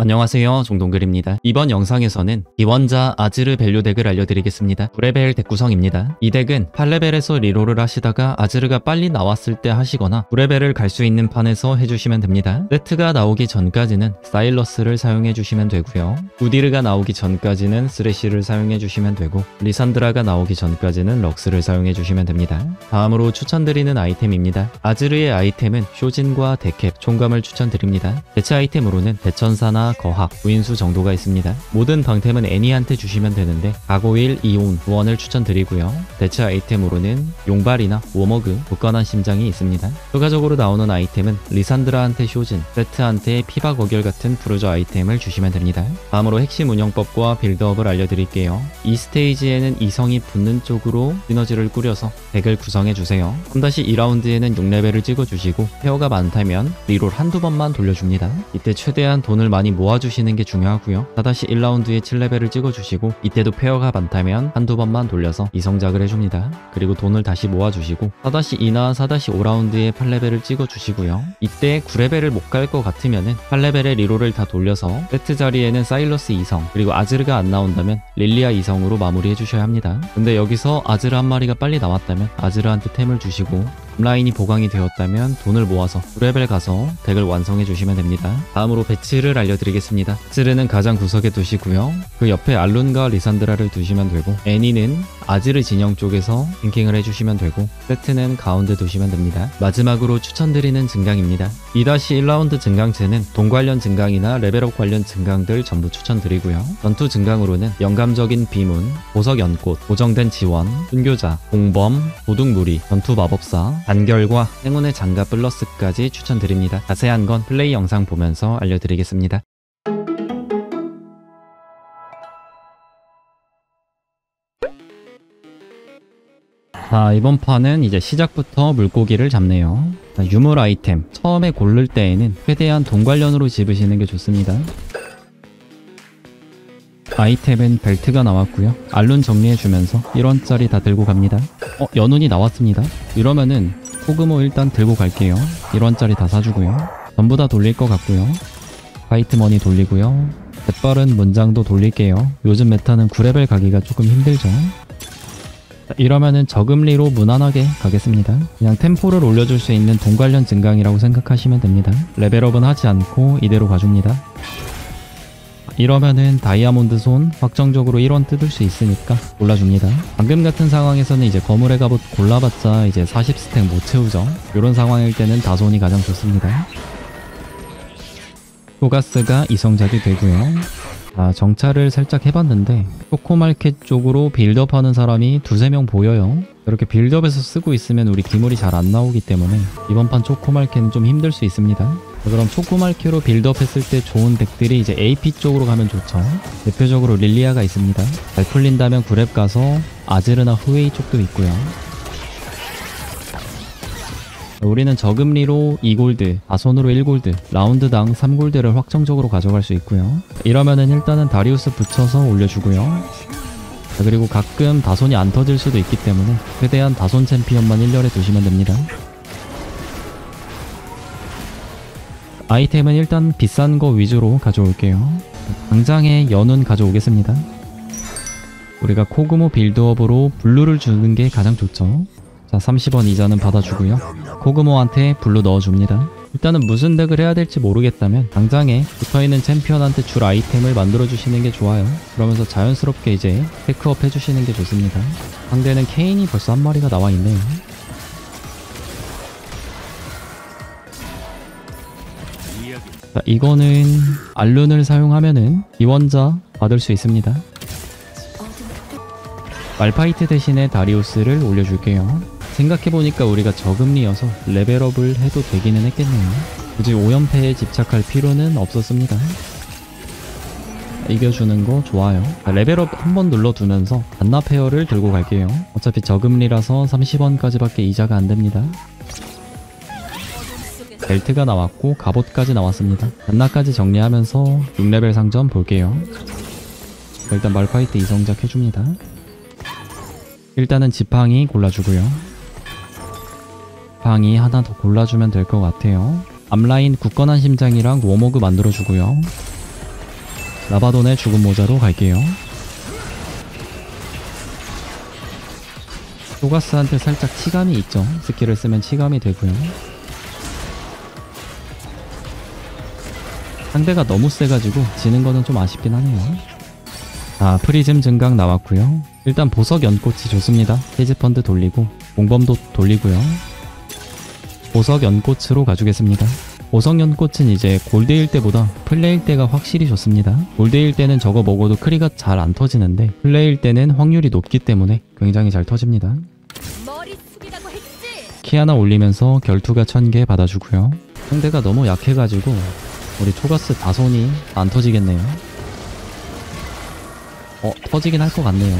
안녕하세요 종동글입니다. 이번 영상에서는 기원자 아지르 value 덱을 알려드리겠습니다. 9레벨 덱 구성입니다. 이 덱은 8레벨에서 reroll을 하시다가 아지르가 빨리 나왔을 때 하시거나 9레벨을 갈 수 있는 판에서 해주시면 됩니다. 세트가 나오기 전까지는 사일러스를 사용해 주시면 되고요. 우디르가 나오기 전까지는 스레시를 사용해 주시면 되고 리산드라가 나오기 전까지는 럭스를 사용해 주시면 됩니다. 다음으로 추천드리는 아이템입니다. 아지르의 아이템은 쇼진과 데캡, 총검을 추천드립니다. 대체 아이템으로는 대천사나 거학, 구인수 정도가 있습니다. 모든 방템은 애니한테 주시면 되는데 가고일, 이온, 구원을 추천드리고요. 대체 아이템으로는 용발이나 워머그, 굳건한 심장이 있습니다. 추가적으로 나오는 아이템은 리산드라한테 쇼진, 세트한테 피바 거결 같은 bruiser 아이템을 주시면 됩니다. 다음으로 핵심 운영법과 build-up을 알려드릴게요. 이 스테이지에는 이성이 붙는 쪽으로 시너지를 꾸려서 덱을 구성해주세요. 3-2라운드에는 6레벨을 찍어주시고 pair가 많다면 reroll 한두 번만 돌려줍니다. 이때 최대한 돈을 많이 모아주시는 게 중요하고요. 4-1라운드에 7레벨을 찍어주시고 이때도 pair가 많다면 한두 번만 돌려서 이성작을 해줍니다. 그리고 돈을 다시 모아주시고 4-2나 4-5라운드에 8레벨을 찍어주시고요. 이때 9레벨을 못 갈 것 같으면은 8레벨의 reroll을 다 돌려서 세트 자리에는 사일러스 2성 그리고 아지르가 안 나온다면 릴리아 2성으로 마무리해 주셔야 합니다. 근데 여기서 아지르 한 마리가 빨리 나왔다면 아지르한테 템을 주시고 라인이 보강이 되었다면 돈을 모아서 9레벨 가서 덱을 완성해 주시면 됩니다. 다음으로 배치를 알려드리겠습니다. 아지르는 가장 구석에 두시고요. 그 옆에 알룬과 리산드라를 두시면 되고 애니는 아지르 진영 쪽에서 tanking을 해주시면 되고 세트는 가운데 두시면 됩니다. 마지막으로 추천드리는 증강입니다. 2-1라운드 증강체는 돈 관련 증강이나 레벨업 관련 증강들 전부 추천드리고요. 전투 증강으로는 영감적인 비문, 보석 연꽃, 고정된 지원, 순교자, 공범, 도둑무리, 전투 마법사, 단결과 행운의 장갑 플러스까지 추천드립니다. 자세한 건 플레이 영상 보면서 알려드리겠습니다. 자 이번 판은 이제 시작부터 물고기를 잡네요. 자, 유물 아이템. 처음에 고를 때에는 최대한 돈 관련으로 집으시는 게 좋습니다. 아이템은 벨트가 나왔고요. 알룬 정리해주면서 1원짜리 다 들고 갑니다. 어 연운이 나왔습니다. 이러면은 코그모 일단 들고 갈게요 1원짜리 다 사주고요 전부 다 돌릴 것 같고요 화이트머니 돌리고요 재빠른 문장도 돌릴게요 요즘 메타는 9레벨 가기가 조금 힘들죠 자, 이러면은 저금리로 무난하게 가겠습니다. 그냥 템포를 올려줄 수 있는 돈 관련 증강이라고 생각하시면 됩니다. 레벨업은 하지 않고 이대로 가줍니다. 이러면은 다이아몬드 손 확정적으로 1원 뜯을 수 있으니까 골라줍니다. 방금 같은 상황에서는 이제 거물의 갑옷 골라봤자 이제 40스택 못 채우죠. 이런 상황일 때는 다손이 가장 좋습니다. 포가스가 이성작이 되고요. 아, 정찰을 살짝 해봤는데 초코마켓 쪽으로 빌드업하는 사람이 두세 명 보여요 이렇게 빌드업에서 쓰고 있으면 우리 기물이 잘 안 나오기 때문에 이번 판 초코마켓은 좀 힘들 수 있습니다 그럼 초코마켓로 빌드업 했을 때 좋은 덱들이 이제 AP 쪽으로 가면 좋죠 대표적으로 릴리아가 있습니다 잘 풀린다면 구렙 가서 아지르나 후웨이 쪽도 있고요 우리는 저금리로 2골드, 다손으로 1골드, 라운드당 3골드를 확정적으로 가져갈 수 있고요. 이러면은 일단은 다리우스 붙여서 올려주고요. 그리고 가끔 다손이 안 터질 수도 있기 때문에 최대한 다손 챔피언만 1렬에 두시면 됩니다. 아이템은 일단 비싼 거 위주로 가져올게요. 당장에 여눈 가져오겠습니다. 우리가 코그모 build-up으로 블루를 주는 게 가장 좋죠. 자 30원 이자는 받아주고요 코그모한테 블루 넣어줍니다 일단은 무슨 덱을 해야 될지 모르겠다면 당장에 붙어있는 챔피언한테 줄 아이템을 만들어주시는 게 좋아요. 그러면서 자연스럽게 이제 tech-up 해주시는 게 좋습니다. 상대는 케인이 벌써 한 마리가 나와있네요. 자 이거는 알룬을 사용하면은 기원자 받을 수 있습니다. 말파이트 대신에 다리우스를 올려줄게요 생각해보니까 우리가 저금리여서 레벨업을 해도 되기는 했겠네요. 굳이 5연패에 집착할 필요는 없었습니다. 이겨주는 거 좋아요. 레벨업 한 번 눌러두면서 반납 pair를 들고 갈게요. 어차피 저금리라서 30원까지밖에 이자가 안됩니다. 벨트가 나왔고 갑옷까지 나왔습니다. 반납까지 정리하면서 6레벨 상점 볼게요. 일단 말파이트 이성작 해줍니다. 일단은 지팡이 골라주고요. 방이 하나 더 골라주면 될 것 같아요. 앞라인 굳건한 심장이랑 워머그 만들어주고요. 라바돈의 죽은 모자로 갈게요. 초가스한테 살짝 치감이 있죠. 스킬을 쓰면 치감이 되고요. 상대가 너무 세가지고 지는 거는 좀 아쉽긴 하네요. 자, 프리즘 증강 나왔고요. 일단 보석 연꽃이 좋습니다. 헤지펀드 돌리고 공범도 돌리고요. 보석 연꽃으로 가주겠습니다. 보석 연꽃은 이제 골드일 때보다 플레일 때가 확실히 좋습니다. 골드일 때는 저거 먹어도 크리가 잘 안 터지는데 플레일 때는 확률이 높기 때문에 굉장히 잘 터집니다. 키 하나 올리면서 결투가 1000개 받아주고요. 상대가 너무 약해가지고 우리 초가스 다손이 안 터지겠네요. 어, 터지긴 할 것 같네요.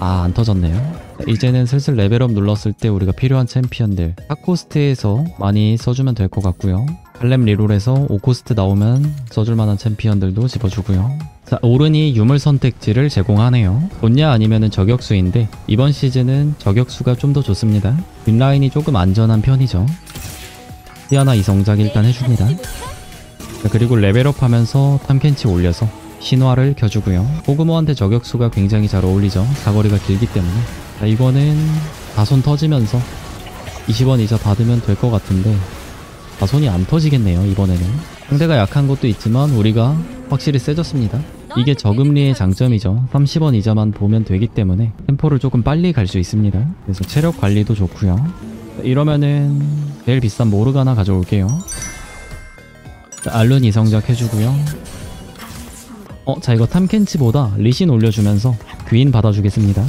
아, 안 터졌네요. 이제는 슬슬 레벨업 눌렀을 때 우리가 필요한 챔피언들 하코스트에서 많이 써주면 될 것 같고요. 할렘 리롤에서 오코스트 나오면 써줄 만한 챔피언들도 집어주고요. 자, 오른이 유물 선택지를 제공하네요. 좋냐 아니면은 저격수인데 이번 시즌은 저격수가 좀 더 좋습니다. 뒷라인이 조금 안전한 편이죠. 티아나 이성작 일단 해줍니다. 자, 그리고 레벨업 하면서 탐켄치 올려서 신화를 켜주고요. 호그모한테 저격수가 굉장히 잘 어울리죠. 사거리가 길기 때문에. 자, 이거는 다손 터지면서 20원 이자 받으면 될 것 같은데 다손이 안 터지겠네요, 이번에는. 상대가 약한 것도 있지만 우리가 확실히 세졌습니다. 이게 저금리의 장점이죠. 30원 이자만 보면 되기 때문에 템포를 조금 빨리 갈 수 있습니다. 그래서 체력 관리도 좋고요. 자, 이러면은 제일 비싼 모르가나 가져올게요. 자, 알룬 이성작 해주고요. 어, 자 이거 탐켄치보다 리신 올려주면서 귀인 받아주겠습니다.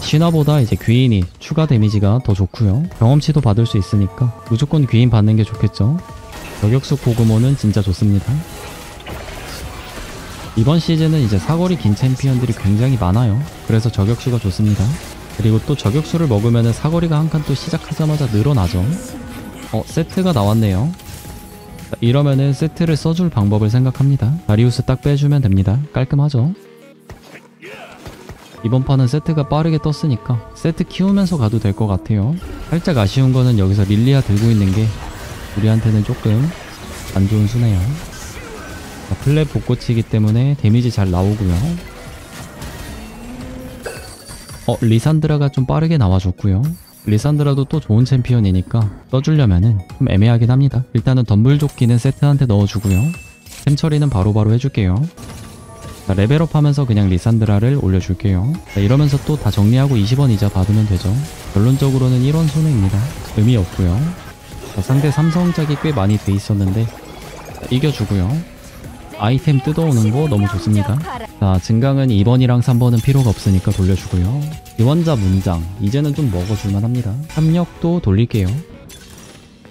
신화보다 이제 귀인이 추가 데미지가 더 좋고요. 경험치도 받을 수 있으니까 무조건 귀인 받는 게 좋겠죠. 저격수 고구모는 진짜 좋습니다. 이번 시즌은 이제 사거리 긴 챔피언들이 굉장히 많아요. 그래서 저격수가 좋습니다. 그리고 또 저격수를 먹으면 사거리가 한 칸 또 시작하자마자 늘어나죠. 어, 세트가 나왔네요. 자, 이러면은 세트를 써줄 방법을 생각합니다. 다리우스 딱 빼주면 됩니다. 깔끔하죠? 이번 판은 세트가 빠르게 떴으니까 세트 키우면서 가도 될 것 같아요. 살짝 아쉬운 거는 여기서 릴리아 들고 있는 게 우리한테는 조금 안 좋은 수네요. 자, 플레 보꽃이기 때문에 damage 잘 나오고요. 어, 리산드라가 좀 빠르게 나와줬고요. 리산드라도 또 좋은 챔피언이니까 써주려면은 좀 애매하긴 합니다. 일단은 덤불조끼는 세트한테 넣어주고요. 템 처리는 바로바로 해줄게요. 자, 레벨업 하면서 그냥 리산드라를 올려줄게요. 자, 이러면서 또 다 정리하고 20원 이자 받으면 되죠. 결론적으로는 1원 손해입니다. 의미 없고요. 자, 상대 삼성작이 꽤 많이 돼 있었는데 자, 이겨주고요. 아이템 뜯어오는 거 너무 좋습니다. 자, 증강은 2번이랑 3번은 필요가 없으니까 돌려주고요. 기원자 문장, 이제는 좀 먹어줄만 합니다. 협력도 돌릴게요.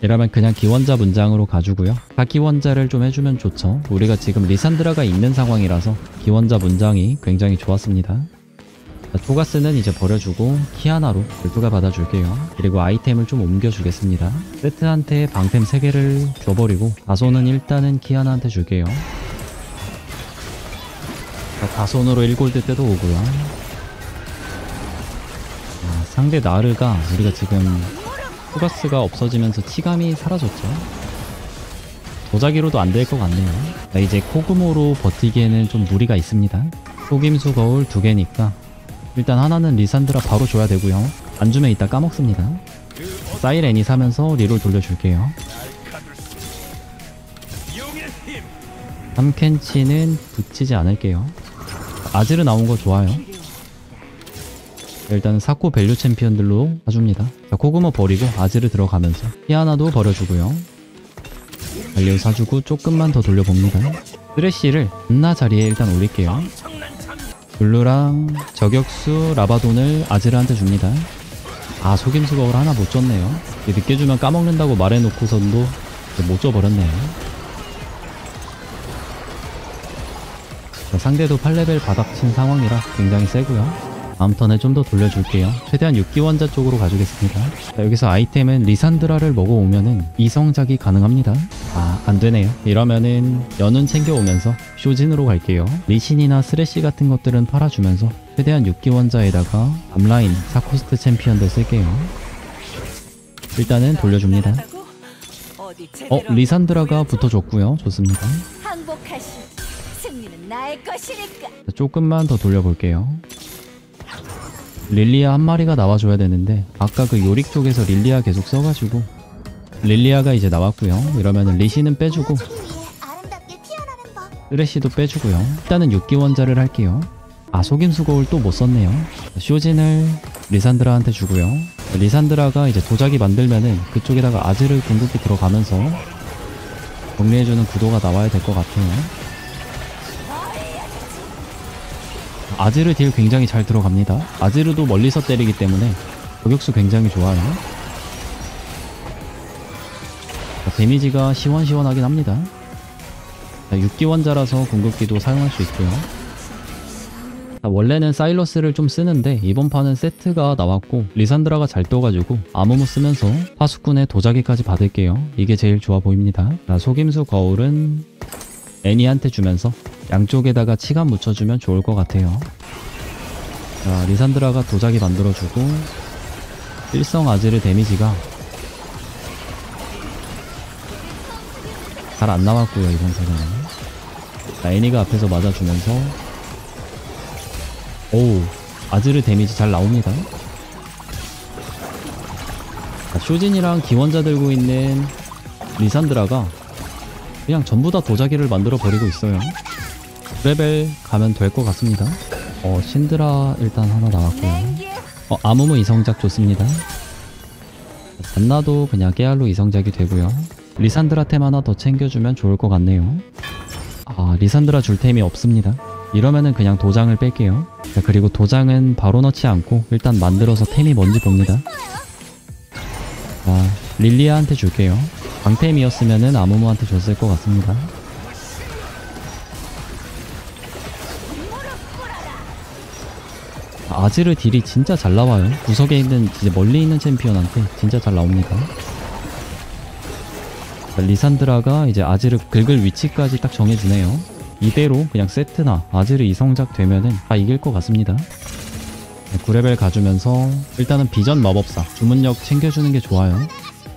이러면 그냥 기원자 문장으로 가주고요. 가기원자를 좀 해주면 좋죠. 우리가 지금 리산드라가 있는 상황이라서 기원자 문장이 굉장히 좋았습니다. 자, 토가스는 이제 버려주고 키아나로 별투가 받아줄게요. 그리고 아이템을 좀 옮겨주겠습니다. 세트한테 방템 3개를 줘버리고 다소는 일단은 키아나한테 줄게요. 자, 다손으로 1골드 때도 오고요. 아, 상대 나르가 우리가 지금 투가스가 없어지면서 치감이 사라졌죠. 도자기로도 안 될 것 같네요. 자, 이제 코그모로 버티기에는 좀 무리가 있습니다. 속임수 거울 두 개니까 일단 하나는 리산드라 바로 줘야 되고요. 안 주면 이따 까먹습니다. 사이렌이 사면서 리롤 돌려줄게요. 탐켄치는 붙이지 않을게요. 아지르 나온 거 좋아요. 일단 사코 value 챔피언들로 사줍니다. 자, 코그모 버리고 아지르 들어가면서 피아나도 버려주고요. 관리를 사주고 조금만 더 돌려봅니다. 쓰레쉬를 잔나 자리에 일단 올릴게요. 블루랑 저격수 라바돈을 아지르한테 줍니다. 아 속임수 거울 하나 못 줬네요. 늦게 주면 까먹는다고 말해놓고선도 못 줘버렸네요. 자, 상대도 8레벨 바닥친 상황이라 굉장히 세고요. 다음 턴에 좀 더 돌려줄게요. 최대한 6기원자 쪽으로 가주겠습니다. 자, 여기서 아이템은 리산드라를 먹어오면은 이성작이 가능합니다. 아, 안되네요. 이러면은 여눈 챙겨오면서 쇼진으로 갈게요. 리신이나 쓰레쉬 같은 것들은 팔아주면서 최대한 6기원자에다가 앞라인 사cost 챔피언들 쓸게요. 일단은 돌려줍니다. 어, 리산드라가 붙어줬고요. 좋습니다. 조금만 더 돌려볼게요. 릴리아 한 마리가 나와줘야 되는데 아까 그 요릭 쪽에서 릴리아 계속 써가지고 릴리아가 이제 나왔고요. 이러면 리신은 빼주고. 쓰레쉬도 빼주고요. 일단은 6기원자를 할게요. 아 속임수 거울 또 못 썼네요. 쇼진을 리산드라한테 주고요. 리산드라가 이제 도자기 만들면은 그쪽에다가 아즈를 궁극기 들어가면서 정리해주는 구도가 나와야 될 것 같아요. 아즈르 딜 굉장히 잘 들어갑니다. 아즈르도 멀리서 때리기 때문에 저격수 굉장히 좋아요. 자, 데미지가 시원시원하긴 합니다. 자, 6기원자라서 궁극기도 사용할 수 있고요. 자, 원래는 사일러스를 좀 쓰는데 이번 판은 세트가 나왔고 리산드라가 잘 떠가지고 아무무 쓰면서 파수꾼의 도자기까지 받을게요. 이게 제일 좋아 보입니다. 자, 속임수 거울은 애니한테 주면서 양쪽에다가 치감 묻혀주면 좋을 것 같아요. 자, 리산드라가 도자기 만들어주고 일성 아즈르 데미지가 잘 안 나왔고요 이번 세상에 자, 애니가 앞에서 맞아주면서. 오우 아지르 데미지 잘 나옵니다. 자, 쇼진이랑 기원자 들고 있는 리산드라가 그냥 전부 다 도자기를 만들어 버리고 있어요 레벨 가면 될 것 같습니다. 어 신드라 일단 하나 나왔고요. 어 아무무 이성작 좋습니다. 잔나도 그냥 깨알로 이성작이 되고요. 리산드라 템 하나 더 챙겨주면 좋을 것 같네요. 아 리산드라 줄 템이 없습니다. 이러면은 그냥 도장을 뺄게요. 자, 그리고 도장은 바로 넣지 않고 일단 만들어서 템이 뭔지 봅니다. 자 릴리아한테 줄게요. 방템이었으면은 아무무한테 줬을 것 같습니다 아즈르 딜이 진짜 잘 나와요. 구석에 있는 이제 멀리 있는 챔피언한테 진짜 잘 나옵니다. 자, 리산드라가 이제 아즈르 긁을 위치까지 딱 정해주네요. 이대로 그냥 세트나 아즈르 이성작 되면은 다 이길 것 같습니다. 네, 9레벨 가주면서 일단은 비전 마법사 주문력 챙겨주는 게 좋아요.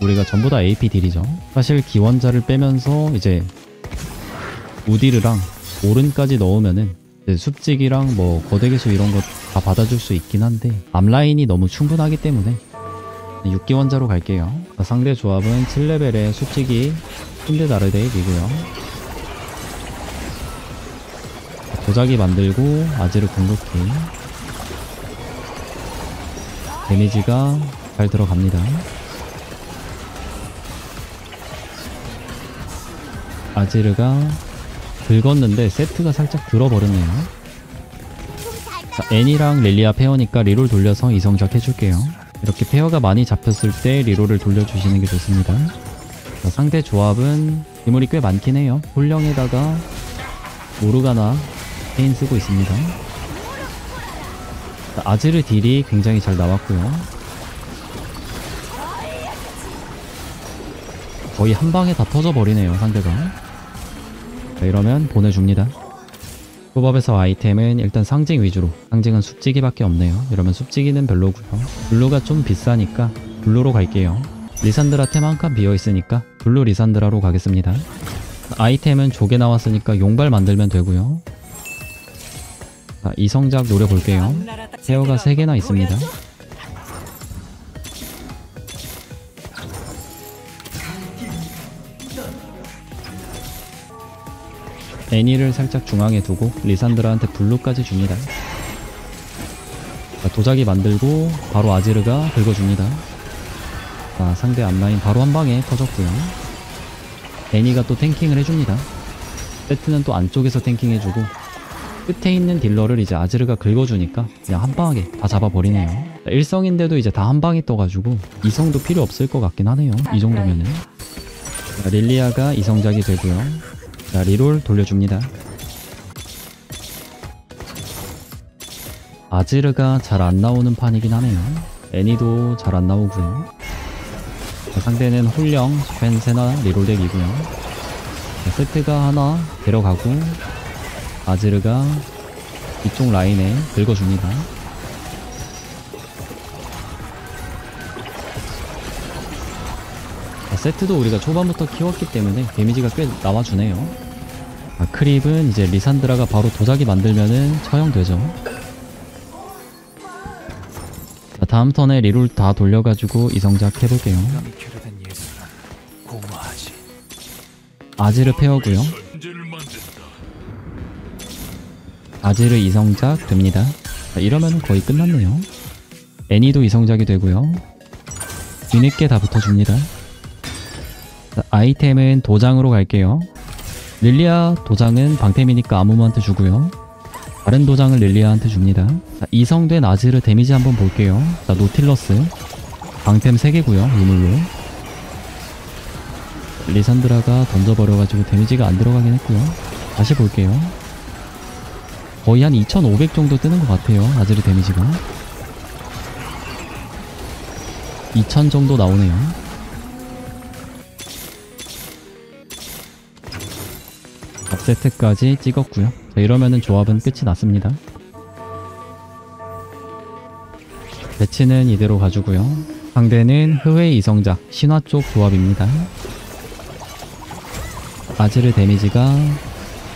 우리가 전부 다 AP 딜이죠. 사실 기원자를 빼면서 이제 우디르랑 오른까지 넣으면은 숲지기랑 뭐 거대개수 이런 거 다 받아줄 수 있긴 한데 앞라인이 너무 충분하기 때문에 6기원자로 갈게요. 자, 상대 조합은 7레벨의 숲지기 힌드다르데이고요. 도자기 만들고 아지르 궁극기. 데미지가 잘 들어갑니다. 아지르가 긁었는데 세트가 살짝 들어버렸네요 자, 애니랑 릴리아 pair니까 reroll 돌려서 이성작 해줄게요. 이렇게 pair가 많이 잡혔을 때 reroll을 돌려주시는 게 좋습니다. 자, 상대 조합은 기물이 꽤 많긴 해요. 혼령에다가 모르가나 베인 쓰고 있습니다. 자, 아지르 딜이 굉장히 잘 나왔고요. 거의 한 방에 다 터져버리네요, 상대가. 자, 이러면 보내줍니다. 초밥에서 아이템은 일단 상징 위주로. 상징은 숲지기밖에 없네요. 이러면 숲지기는 별로고요. 블루가 좀 비싸니까 블루로 갈게요. 리산드라 템 한 칸 비어있으니까 블루 리산드라로 가겠습니다. 아이템은 조개 나왔으니까 용발 만들면 되고요. 자, 이성작 노려볼게요. 헤어가 3개나 있습니다 애니를 살짝 중앙에 두고 리산드라한테 블루까지 줍니다. 자, 도자기 만들고 바로 아지르가 긁어줍니다. 자, 상대 앞라인 바로 한 방에 터졌고요. 애니가 또 탱킹을 해줍니다. 세트는 또 안쪽에서 탱킹해주고 끝에 있는 딜러를 이제 아지르가 긁어주니까 그냥 한 방에 다 잡아버리네요. 자, 일성인데도 이제 다 한 방에 떠가지고 이성도 필요 없을 것 같긴 하네요. 이 정도면은. 자, 릴리아가 이성작이 되고요. 자, 리롤 돌려줍니다. 아지르가 잘 안 나오는 판이긴 하네요. 애니도 잘 안 나오고요. 자, 상대는 홀령, 펜세나 리롤덱이고요. 자, 세트가 하나 데려가고 아지르가 이쪽 라인에 긁어줍니다. 세트도 우리가 초반부터 키웠기 때문에 데미지가 꽤 나와주네요. 아, 크립은 이제 리산드라가 바로 도자기 만들면은 처형되죠. 자, 다음 턴에 리롤 다 돌려가지고 이성작 해볼게요. 아지르 페어고요. 아지르 이성작 됩니다. 자, 이러면 거의 끝났네요. 애니도 이성작이 되고요. 뒤늦게 다 붙어줍니다. 자, 아이템은 도장으로 갈게요. 릴리아 도장은 방템이니까 아무무한테 주고요. 다른 도장을 릴리아한테 줍니다. 자, 이성된 아지르 데미지 한번 볼게요. 자, 노틸러스 방템 3개고요. 유물로. 리산드라가 던져버려가지고 데미지가 안 들어가긴 했고요. 다시 볼게요. 거의 한 2500 정도 뜨는 것 같아요. 아즈르 데미지가. 2000 정도 나오네요. 세트까지 찍었고요. 자, 이러면은 조합은 끝이 났습니다. 배치는 이대로 가주고요. 상대는 흐웨이 이성작 신화 쪽 조합입니다. 아즈르 데미지가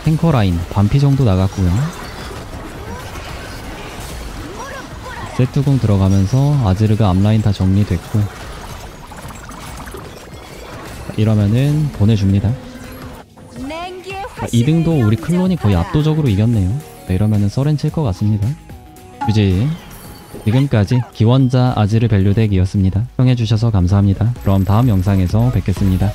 탱커 라인 반피 정도 나갔고요. 세트공 들어가면서 아즈르가 앞라인 다 정리됐고 이러면은 보내줍니다. 냉기의 자, 화신 2등도 우리 클론이 거의 압도적으로 이겼네요. 자, 이러면은 썰렌 칠 것 같습니다. 유지 지금까지 기원자 아즈르 밸류덱이었습니다. 시청해주셔서 감사합니다. 그럼 다음 영상에서 뵙겠습니다.